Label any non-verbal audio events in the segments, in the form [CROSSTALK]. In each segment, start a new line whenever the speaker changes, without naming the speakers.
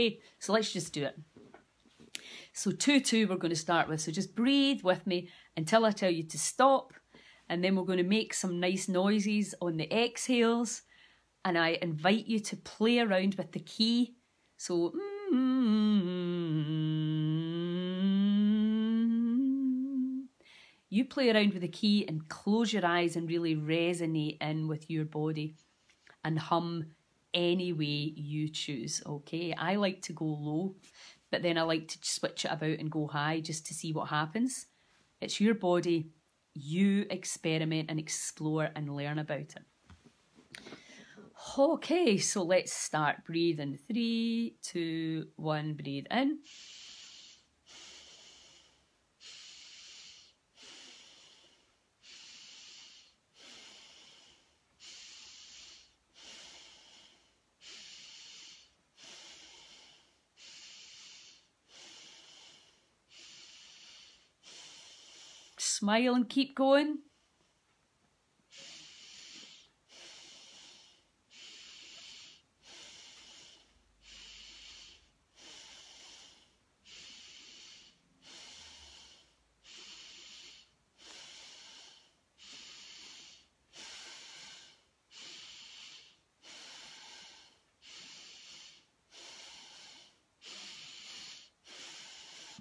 Okay, so let's just do it. So 2-2 we're going to start with. So just breathe with me until I tell you to stop. And then we're going to make some nice noises on the exhales. And I invite you to play around with the key. So, mm, you play around with the key and close your eyes and really resonate in with your body and hum any way you choose. Okay, I like to go low but then I like to switch it about and go high just to see what happens. It's your body, you experiment and explore and learn about it. Okay, so let's start. breathing. Three, two, one, breathe in. Smile and keep going.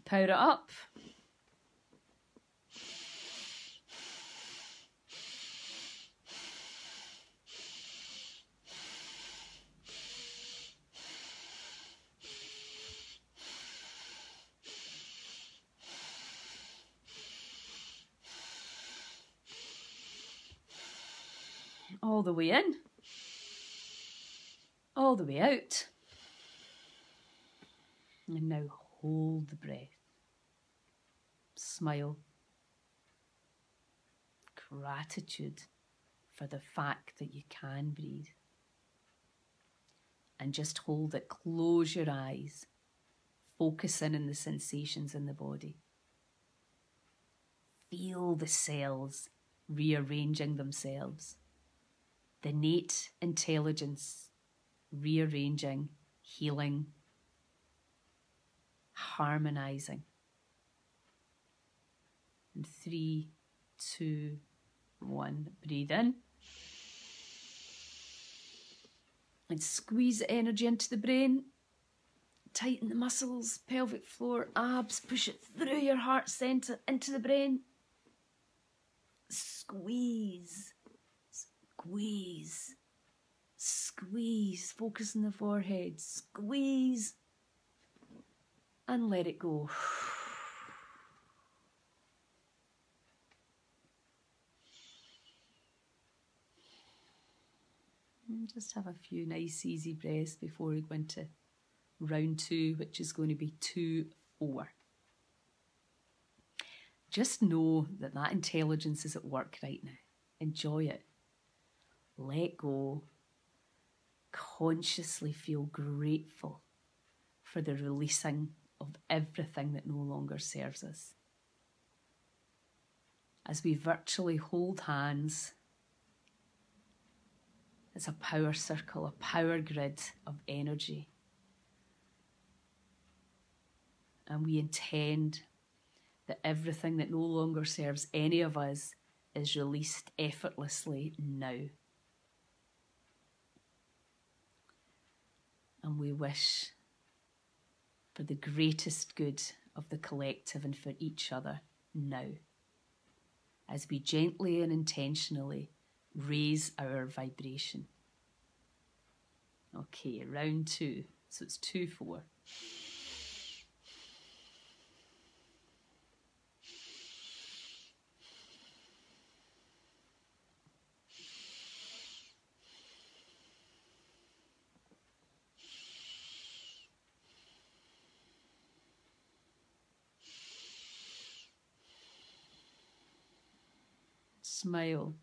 Power it up. All the way in, all the way out. And now hold the breath. Smile. Gratitude for the fact that you can breathe. And just hold it. Close your eyes. Focus in on the sensations in the body. Feel the cells rearranging themselves the innate intelligence, rearranging, healing, harmonizing. And three, two, one, breathe in. And squeeze energy into the brain. Tighten the muscles, pelvic floor, abs, push it through your heart center into the brain. Squeeze squeeze, squeeze, focus on the forehead, squeeze, and let it go. just have a few nice easy breaths before we go into round two, which is going to be two four. Just know that that intelligence is at work right now. Enjoy it let go, consciously feel grateful for the releasing of everything that no longer serves us. As we virtually hold hands, it's a power circle, a power grid of energy. And we intend that everything that no longer serves any of us is released effortlessly now. And we wish for the greatest good of the collective and for each other now, as we gently and intentionally raise our vibration. Okay, round two. So it's two, four. Smile.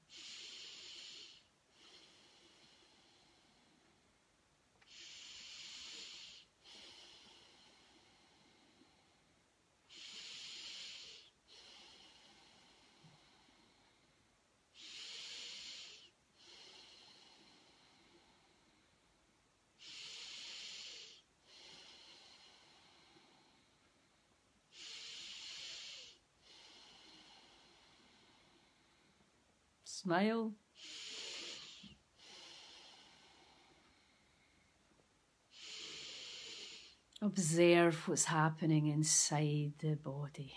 Smile. Observe what's happening inside the body.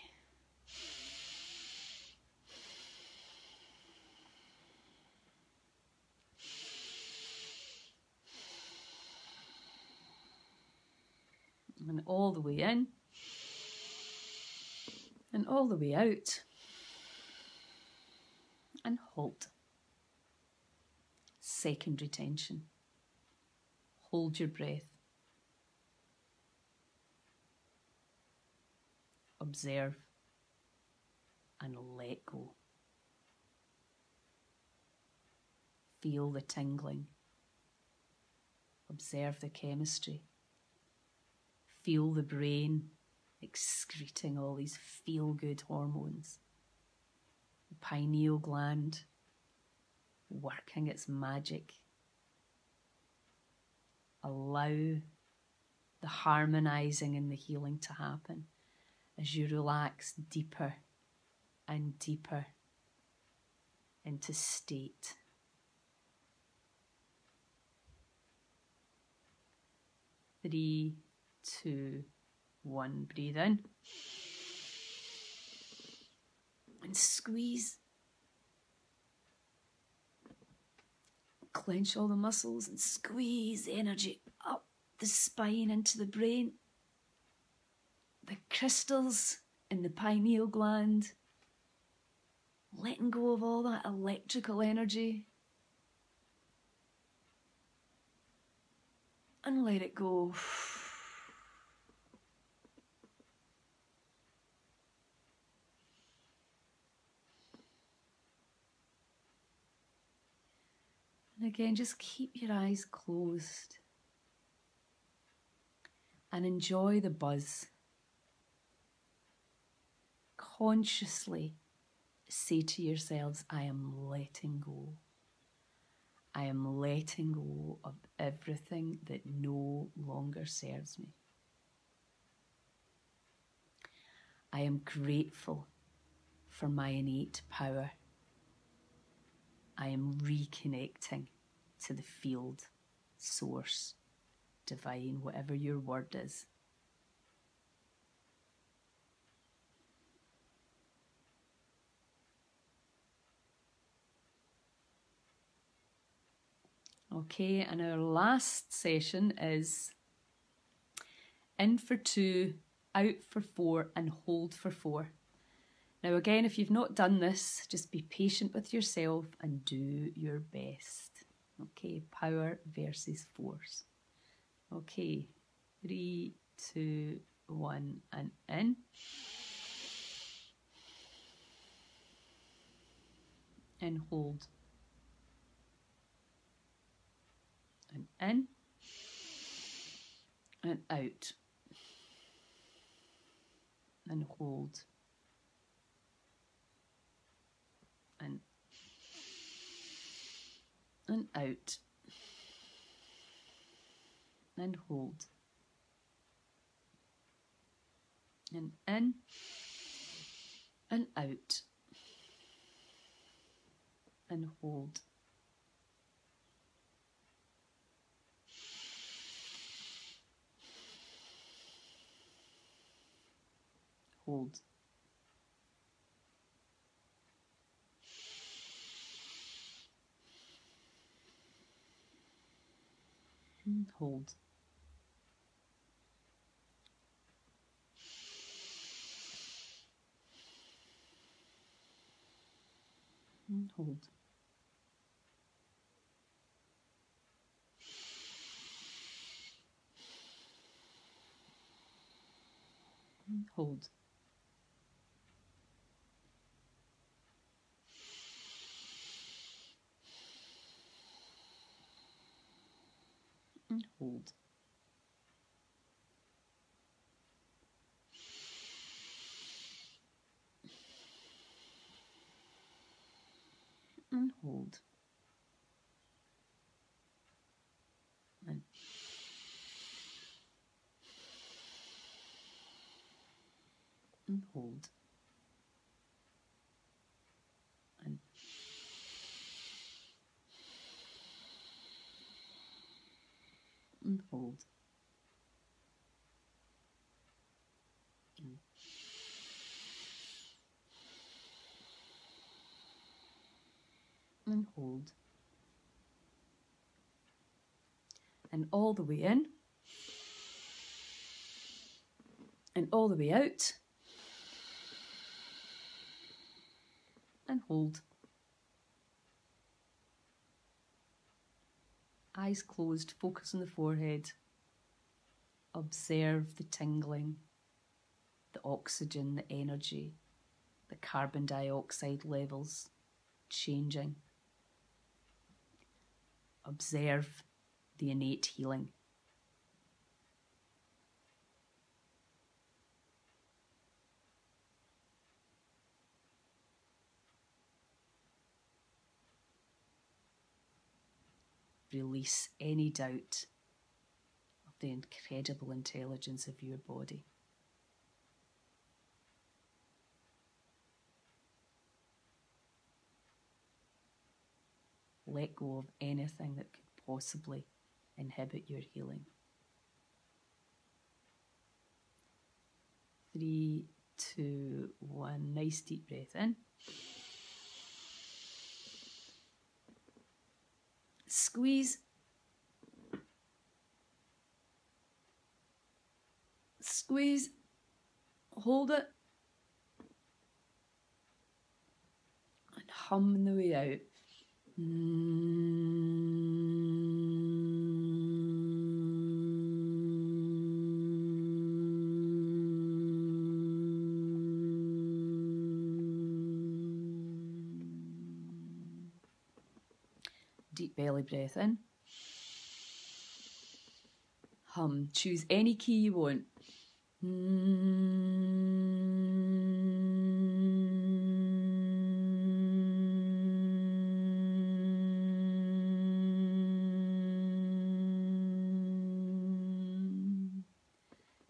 And all the way in and all the way out and halt. Second retention. Hold your breath. observe, and let go. Feel the tingling. Observe the chemistry. Feel the brain excreting all these feel good hormones. Pineal gland working its magic. Allow the harmonizing and the healing to happen as you relax deeper and deeper into state. Three, two, one. Breathe in. And squeeze. Clench all the muscles and squeeze energy up the spine into the brain the crystals in the pineal gland, letting go of all that electrical energy. And let it go. And again, just keep your eyes closed and enjoy the buzz consciously say to yourselves, I am letting go. I am letting go of everything that no longer serves me. I am grateful for my innate power. I am reconnecting to the field, source, divine, whatever your word is. Okay, and our last session is in for two, out for four, and hold for four. Now, again, if you've not done this, just be patient with yourself and do your best. Okay, power versus force. Okay, three, two, one, and in. And hold. and in and out and hold and and out and hold and in and out and hold hold. Mm, hold. Mm, hold. Mm, hold. And hold. And hold. And and hold. And hold. And hold. And all the way in. And all the way out. And hold. Eyes closed, focus on the forehead. Observe the tingling, the oxygen, the energy, the carbon dioxide levels changing. Observe the innate healing. Release any doubt of the incredible intelligence of your body. Let go of anything that could possibly inhibit your healing. Three, two, one. Nice deep breath in. Squeeze, squeeze, hold it, and hum the way out. deep belly breath in. Hum. Choose any key you want.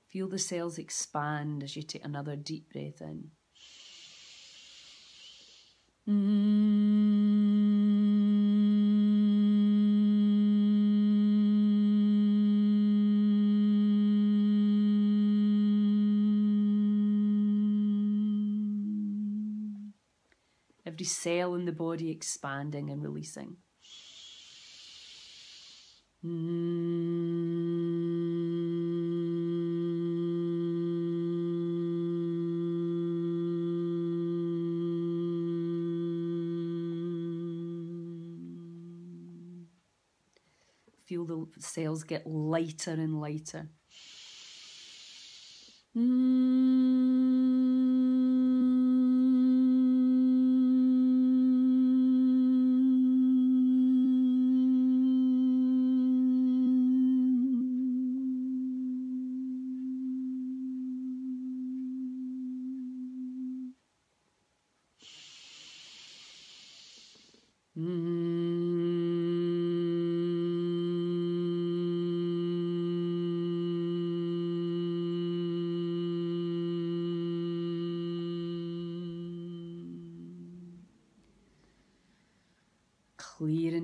Feel the cells expand as you take another deep breath in. Cell in the body expanding and releasing. Mm. Feel the cells get lighter and lighter.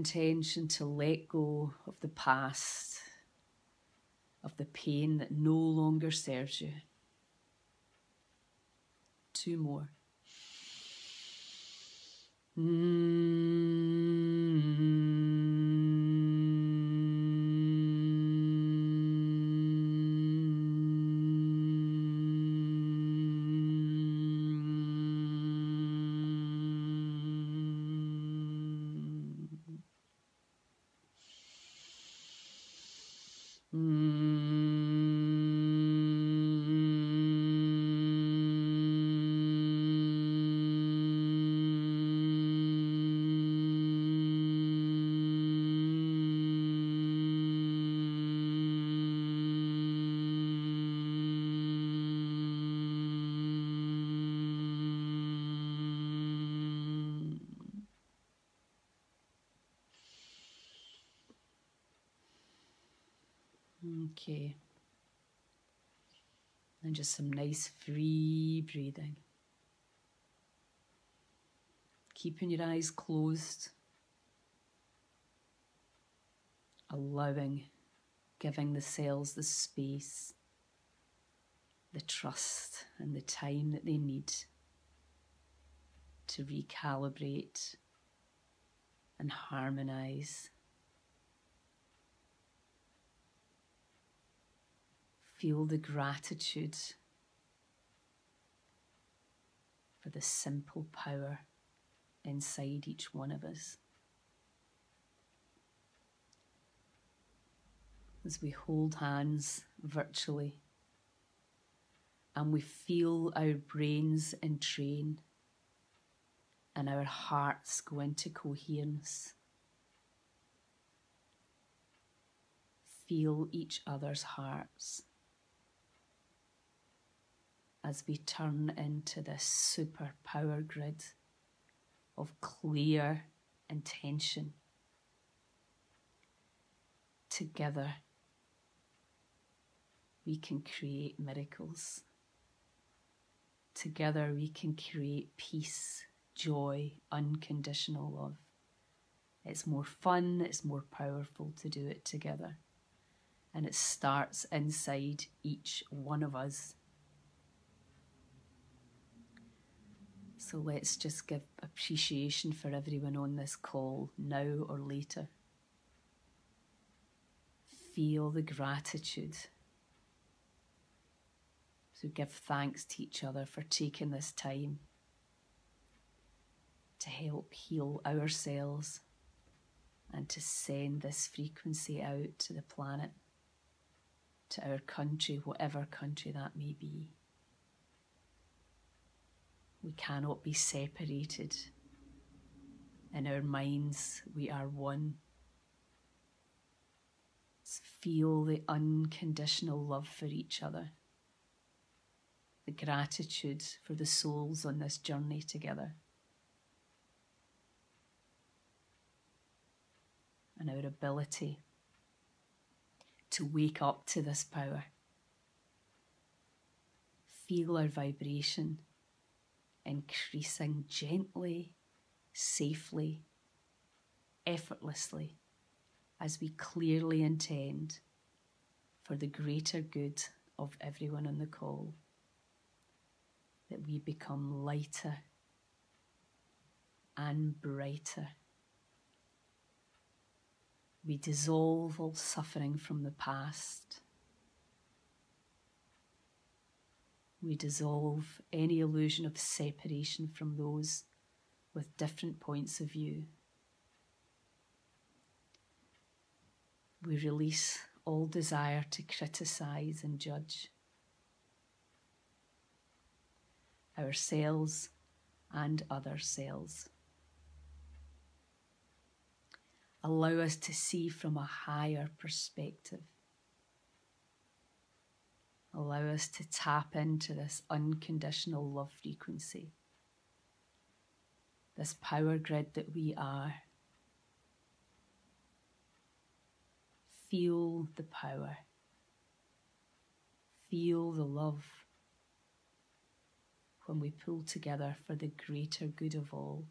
Intention to let go of the past, of the pain that no longer serves you. Two more. Okay. And just some nice free breathing. Keeping your eyes closed. Allowing giving the cells the space, the trust, and the time that they need to recalibrate and harmonize. Feel the gratitude for the simple power inside each one of us. As we hold hands virtually and we feel our brains entrain and our hearts go into coherence. Feel each other's hearts as we turn into this super power grid of clear intention. Together, we can create miracles. Together, we can create peace, joy, unconditional love. It's more fun, it's more powerful to do it together. And it starts inside each one of us So let's just give appreciation for everyone on this call now or later. Feel the gratitude. So give thanks to each other for taking this time to help heal ourselves and to send this frequency out to the planet, to our country, whatever country that may be. We cannot be separated. In our minds, we are one. Feel the unconditional love for each other, the gratitude for the souls on this journey together. And our ability to wake up to this power. Feel our vibration increasing gently, safely, effortlessly, as we clearly intend for the greater good of everyone on the call, that we become lighter and brighter. We dissolve all suffering from the past we dissolve any illusion of separation from those with different points of view. We release all desire to criticize and judge ourselves and other selves. Allow us to see from a higher perspective Allow us to tap into this unconditional love frequency, this power grid that we are. Feel the power, feel the love when we pull together for the greater good of all.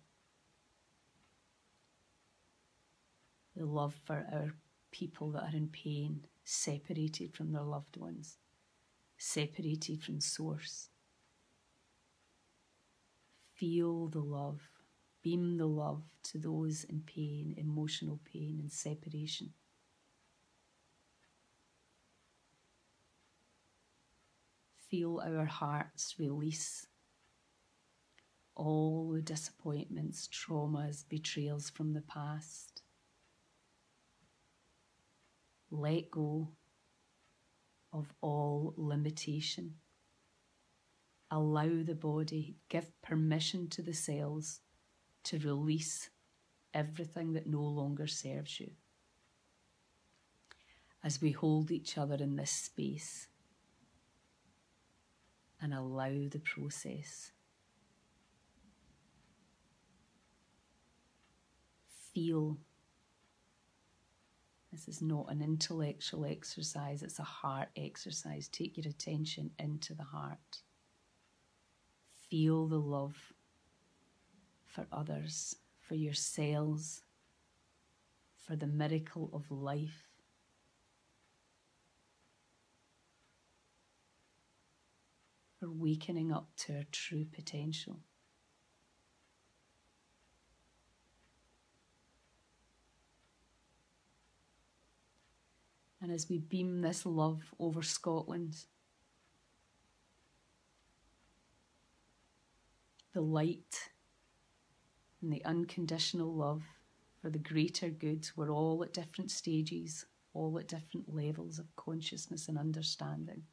The love for our people that are in pain, separated from their loved ones separated from Source. Feel the love, beam the love to those in pain, emotional pain, and separation. Feel our hearts release all the disappointments, traumas, betrayals from the past. Let go of all limitation. Allow the body, give permission to the cells to release everything that no longer serves you. As we hold each other in this space and allow the process. Feel this is not an intellectual exercise, it's a heart exercise. Take your attention into the heart. Feel the love for others, for yourselves, for the miracle of life. We're wakening up to our true potential. And as we beam this love over Scotland, the light and the unconditional love for the greater good, we're all at different stages, all at different levels of consciousness and understanding.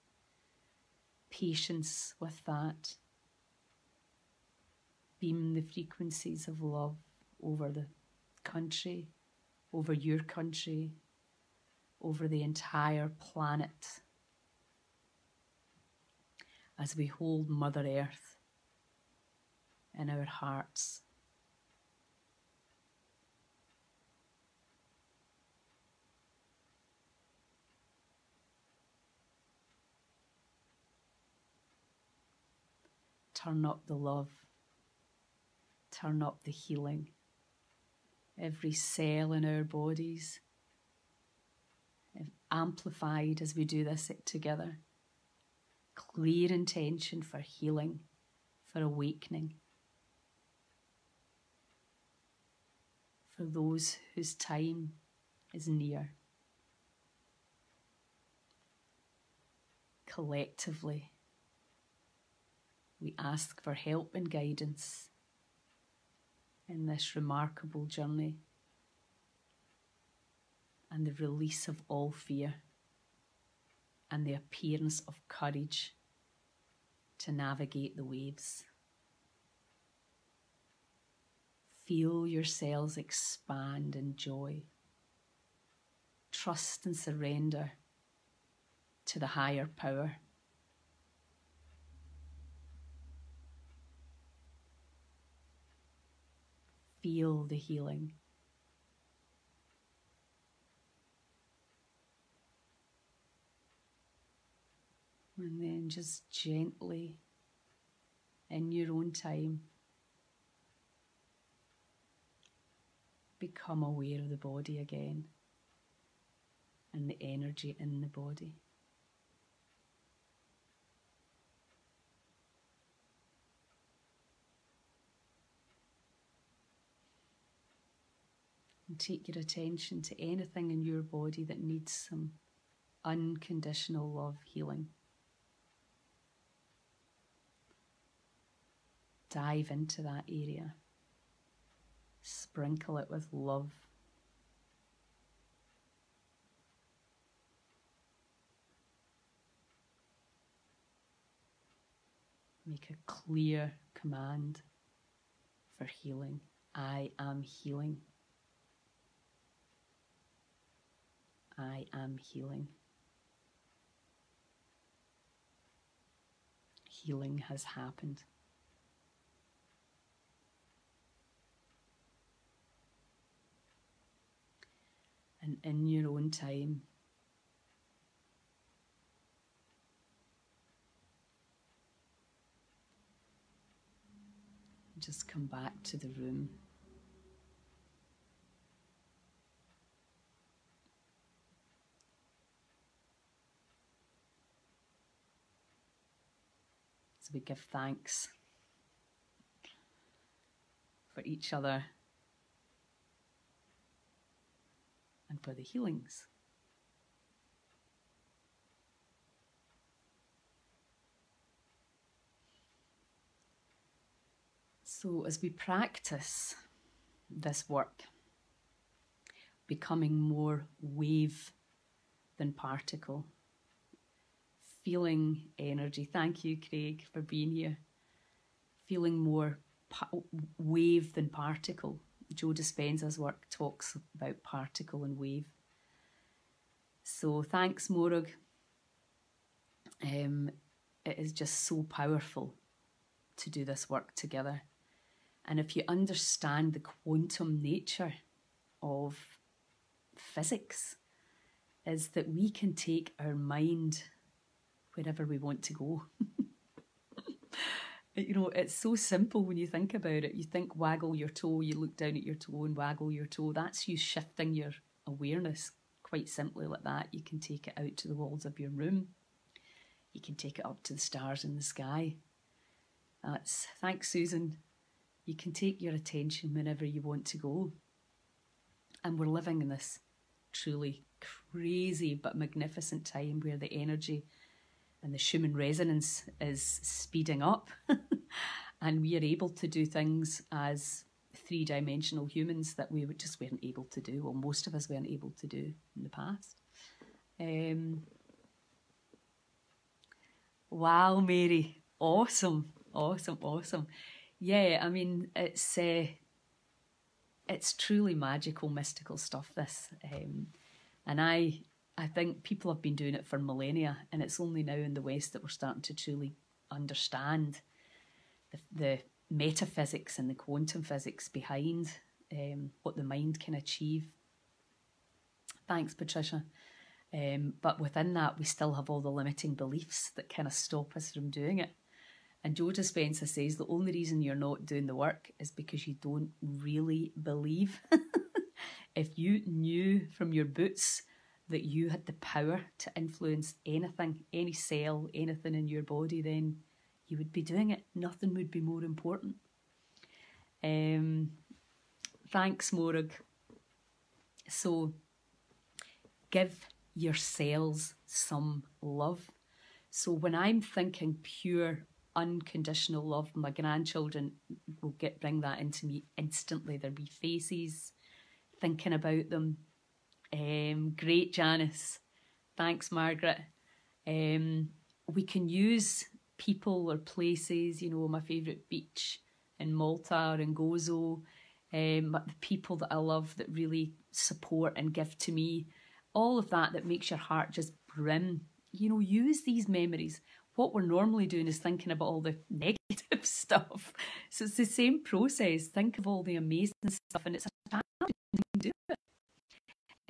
Patience with that. Beam the frequencies of love over the country, over your country, over the entire planet as we hold Mother Earth in our hearts. Turn up the love, turn up the healing. Every cell in our bodies amplified as we do this together. Clear intention for healing, for awakening. For those whose time is near. Collectively, we ask for help and guidance in this remarkable journey and the release of all fear and the appearance of courage to navigate the waves. Feel your expand in joy. Trust and surrender to the higher power. Feel the healing. And then just gently, in your own time, become aware of the body again and the energy in the body. And take your attention to anything in your body that needs some unconditional love healing. Dive into that area. Sprinkle it with love. Make a clear command for healing. I am healing. I am healing. Healing has happened. And in your own time. Just come back to the room. So we give thanks for each other and for the healings. So, as we practice this work, becoming more wave than particle, feeling energy. Thank you, Craig, for being here. Feeling more wave than particle Joe Dispenza's work talks about particle and wave. So thanks, Morag. Um, it is just so powerful to do this work together. And if you understand the quantum nature of physics, is that we can take our mind wherever we want to go. [LAUGHS] you know, it's so simple when you think about it. You think waggle your toe, you look down at your toe and waggle your toe. That's you shifting your awareness quite simply like that. You can take it out to the walls of your room. you can take it up to the stars in the sky. That's thanks, Susan. You can take your attention whenever you want to go. And we're living in this truly crazy but magnificent time where the energy and the Schumann resonance is speeding up. [LAUGHS] and we are able to do things as three dimensional humans that we just weren't able to do, or most of us weren't able to do in the past. Um, wow, Mary. Awesome. Awesome. Awesome. Yeah, I mean, it's. Uh, it's truly magical, mystical stuff. This, um, and I, I think people have been doing it for millennia, and it's only now in the West that we're starting to truly understand the, the metaphysics and the quantum physics behind um, what the mind can achieve. Thanks, Patricia. Um, but within that, we still have all the limiting beliefs that kind of stop us from doing it. And Joe Dispenza says the only reason you're not doing the work is because you don't really believe. [LAUGHS] if you knew from your boots that you had the power to influence anything, any cell, anything in your body, then you would be doing it. Nothing would be more important. Um, thanks, Morag. So, give your cells some love. So, when I'm thinking pure, unconditional love, my grandchildren will get bring that into me instantly. There'll be faces, thinking about them. Um, great, Janice. Thanks, Margaret. Um, we can use people or places, you know, my favourite beach in Malta or in Gozo, um, the people that I love that really support and give to me, all of that that makes your heart just brim. You know, use these memories. What we're normally doing is thinking about all the [LAUGHS] negative stuff. So it's the same process. Think of all the amazing stuff, and it's a challenge to do it.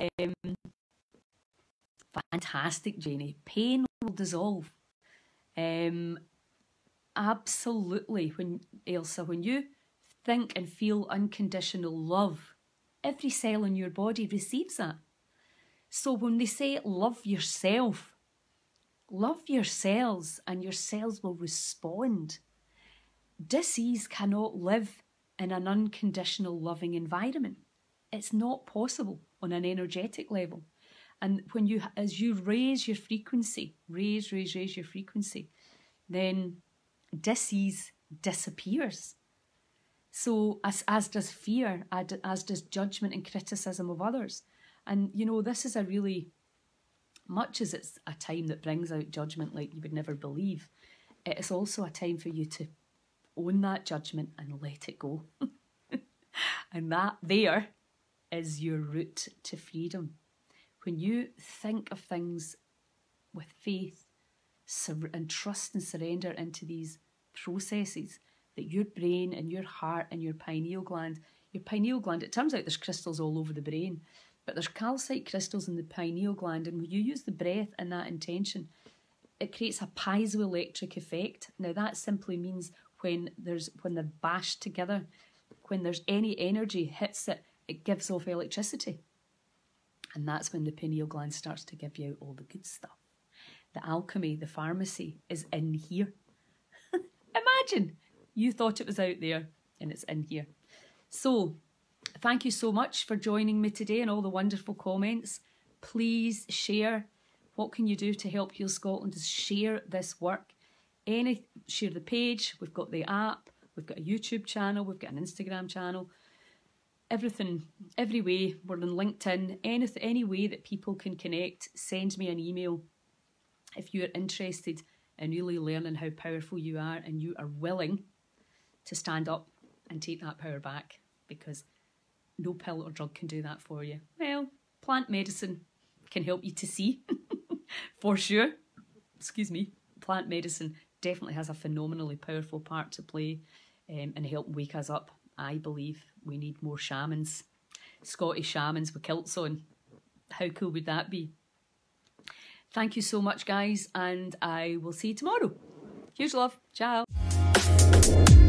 Um, fantastic, Janie. Pain will dissolve. Um, absolutely. When Elsa, when you think and feel unconditional love, every cell in your body receives that. So when they say love yourself, love your cells and your cells will respond. Disease cannot live in an unconditional loving environment. It's not possible on an energetic level. And when you, as you raise your frequency, raise, raise, raise your frequency, then disease disappears. So, as, as does fear, as does judgment and criticism of others. And, you know, this is a really, much as it's a time that brings out judgment like you would never believe, it is also a time for you to own that judgment and let it go. [LAUGHS] and that there is your route to freedom. When you think of things with faith and trust and surrender into these processes that your brain and your heart and your pineal gland, your pineal gland, it turns out there's crystals all over the brain, but there's calcite crystals in the pineal gland, and when you use the breath and that intention, it creates a piezoelectric effect. Now that simply means when there's when they're bashed together, when there's any energy hits it, it gives off electricity. And that's when the pineal gland starts to give you all the good stuff. The alchemy, the pharmacy is in here. [LAUGHS] Imagine you thought it was out there and it's in here. So, thank you so much for joining me today and all the wonderful comments. Please share. What can you do to help Heal Scotland? Is share this work. Any share the page. We've got the app. We've got a YouTube channel. We've got an Instagram channel. Everything, every way. We're on LinkedIn. Any any way that people can connect. Send me an email if you're interested in really learning how powerful you are and you are willing to stand up and take that power back because no pill or drug can do that for you. Well, plant medicine can help you to see [LAUGHS] for sure. Excuse me. Plant medicine definitely has a phenomenally powerful part to play um, and help wake us up. I believe we need more shamans, Scottish shamans with kilts on. How cool would that be? Thank you so much, guys, and I will see you tomorrow. Huge love. Ciao. Thank you.